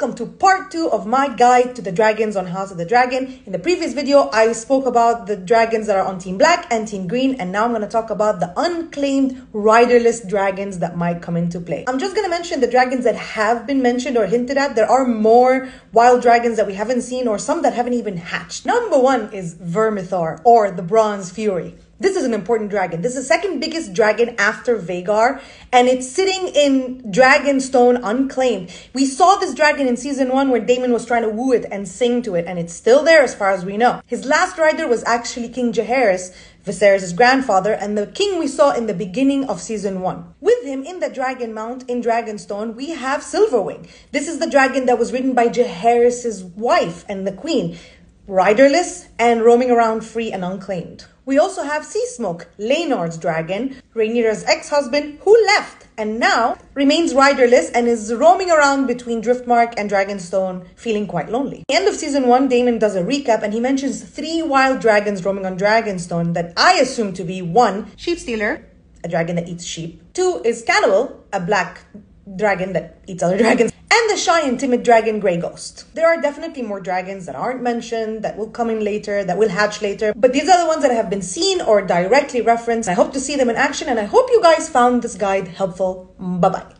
welcome to part two of my guide to the dragons on House of the Dragon. In the previous video, I spoke about the dragons that are on Team Black and Team Green, and now I'm going to talk about the unclaimed riderless dragons that might come into play. I'm just going to mention the dragons that have been mentioned or hinted at. There are more wild dragons that we haven't seen or some that haven't even hatched. Number one is Vermithor or the Bronze Fury. This is an important dragon. This is the second biggest dragon after Vhagar, and it's sitting in Dragonstone unclaimed. We saw this dragon in season one where Daemon was trying to woo it and sing to it, and it's still there as far as we know. His last rider was actually King Jaehaerys, Viserys' grandfather, and the king we saw in the beginning of season one. With him in the Dragon Mount in Dragonstone, we have Silverwing. This is the dragon that was ridden by Jaehaerys' wife and the queen riderless and roaming around free and unclaimed. We also have Sea Smoke, Laenor's dragon, Rhaenyra's ex-husband, who left and now remains riderless and is roaming around between Driftmark and Dragonstone, feeling quite lonely. The end of season one, Daemon does a recap and he mentions three wild dragons roaming on Dragonstone that I assume to be one, Sheep Stealer, a dragon that eats sheep. Two is Cannibal, a black dragon that eats other dragons and the shy and timid dragon Grey Ghost. There are definitely more dragons that aren't mentioned, that will come in later, that will hatch later, but these are the ones that have been seen or directly referenced. I hope to see them in action and I hope you guys found this guide helpful. Bye bye.